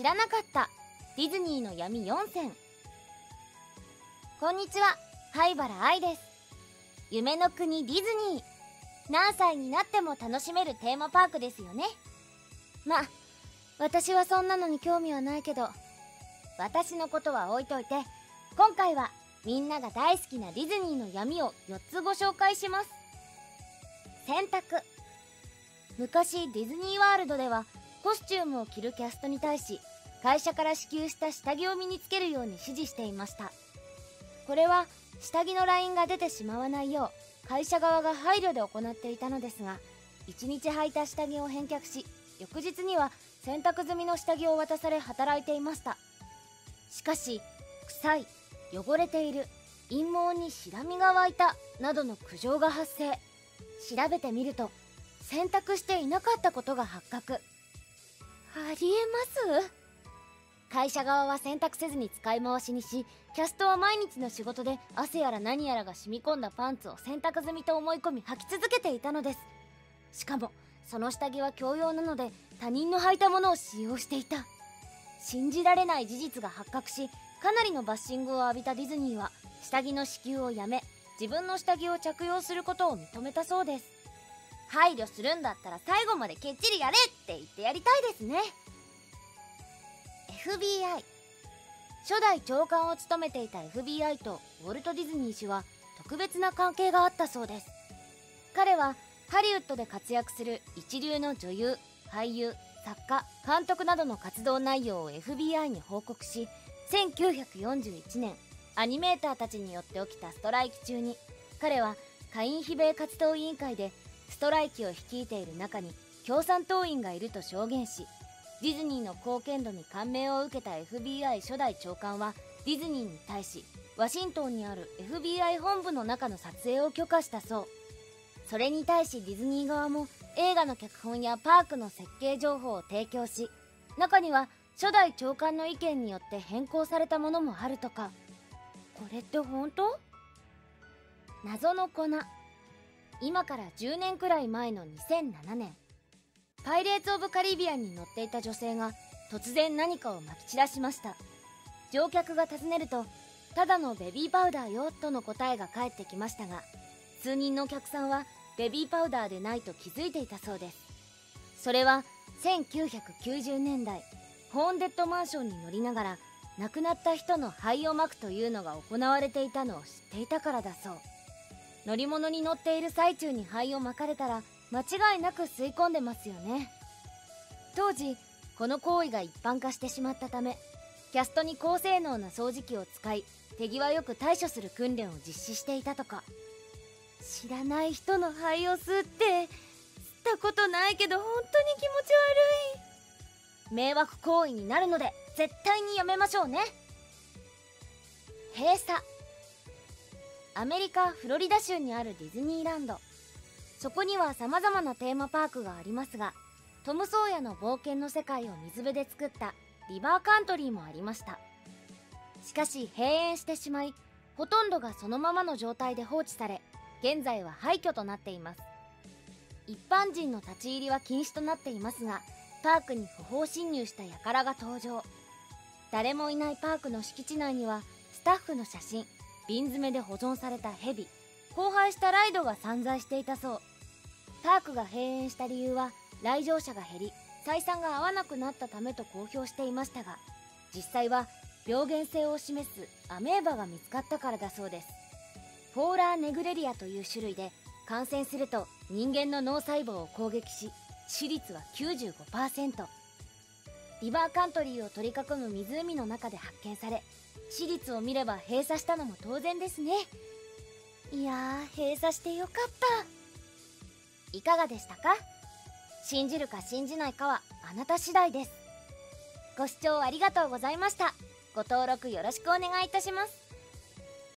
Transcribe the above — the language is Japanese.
知らなかった。ディズニーの闇4選こんにちは。灰原愛です。夢の国ディズニー。何歳になっても楽しめるテーマパークですよね。ま私はそんなのに興味はないけど私のことは置いといて今回はみんなが大好きなディズニーの闇を4つご紹介します。洗濯。昔ディズニーワールドではコスチュームを着るキャストに対し会社から支給した下着を身につけるように指示していました。これは下着のラインが出てしまわないよう会社側が配慮で行っていたのですが1日履いた下着を返却し翌日には洗濯済みの下着を渡され働いていました。しかし臭い汚れている陰謀にシラミが湧いたなどの苦情が発生。調べてみると洗濯していなかったことが発覚。ありえます？会社側は洗濯せずに使い回しにしキャストは毎日の仕事で汗やら何やらが染み込んだパンツを洗濯済みと思い込み履き続けていたのです。しかもその下着は共用なので他人の履いたものを使用していた。信じられない事実が発覚しかなりのバッシングを浴びたディズニーは下着の支給をやめ自分の下着を着用することを認めたそうです。配慮するんだったら最後まできっちりやれって言ってやりたいですね。FBI 初代長官を務めていた FBI とウォルト・ディズニー氏は特別な関係があったそうです。彼はハリウッドで活躍する一流の女優俳優作家監督などの活動内容を FBI に報告し1941年アニメーターたちによって起きたストライキ中に彼は下院非米活動委員会でストライキを率いている中に共産党員がいると証言しディズニーの貢献度に感銘を受けた FBI 初代長官はディズニーに対しワシントンにある FBI 本部の中の撮影を許可したそう。それに対しディズニー側も映画の脚本やパークの設計情報を提供し中には初代長官の意見によって変更されたものもあるとか。これって本当？謎の粉。今から10年くらい前の2007年。パイレーツ・オブ・カリビアンに乗っていた女性が突然何かをまき散らしました。乗客が尋ねるとただのベビーパウダーよとの答えが返ってきましたが数人のお客さんはベビーパウダーでないと気づいていたそうです。それは1990年代ホーンデッドマンションに乗りながら亡くなった人の灰をまくというのが行われていたのを知っていたからだそう。乗り物に乗っている最中に灰をまかれたら間違いなく吸い込んでますよね。当時この行為が一般化してしまったためキャストに高性能な掃除機を使い手際よく対処する訓練を実施していたとか。知らない人の肺を吸って吸ったことないけど本当に気持ち悪い。迷惑行為になるので絶対にやめましょうね。閉鎖。アメリカ・フロリダ州にあるディズニーランド。そこには様々なテーマパークがありますがトム・ソーヤの冒険の世界を水辺で作ったリバーカントリーもありました。しかし閉園してしまいほとんどがそのままの状態で放置され現在は廃墟となっています。一般人の立ち入りは禁止となっていますがパークに不法侵入した輩が登場。誰もいないパークの敷地内にはスタッフの写真瓶詰めで保存されたヘビ荒廃したライドが散在していたそう。パークが閉園した理由は来場者が減り採算が合わなくなったためと公表していましたが実際は病原性を示すアメーバが見つかったからだそうです。フォーラーネグレリアという種類で感染すると人間の脳細胞を攻撃し致死率は95%リバーカントリーを取り囲む湖の中で発見され致死率を見れば閉鎖したのも当然ですね。いやー閉鎖してよかった。いかがでしたか？信じるか信じないかはあなた次第です。ご視聴ありがとうございました。ご登録よろしくお願いいたします。